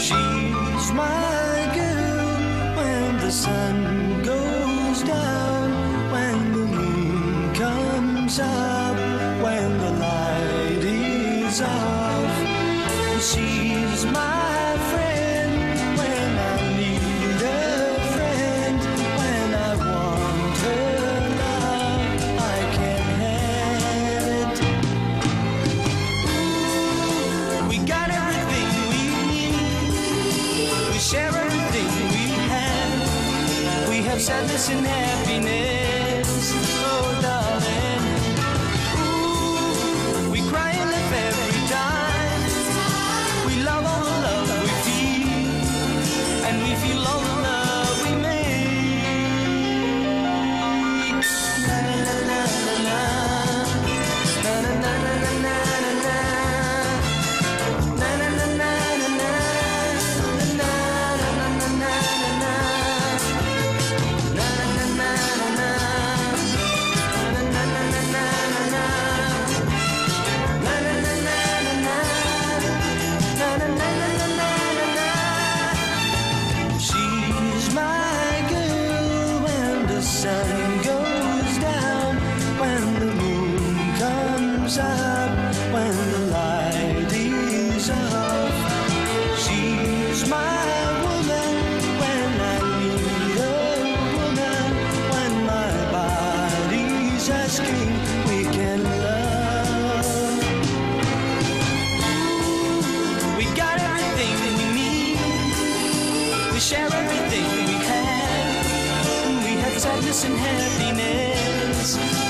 She's my girl when the sun goes down, when the moon comes up, when the light is off. She's my We share everything we have. We have sadness and happiness. Oh, darling. The sun goes down, when the moon comes up, when the light is off. She's my woman when I need a woman, when my body's asking we can love. We got everything we need. We share everything kindness and happiness.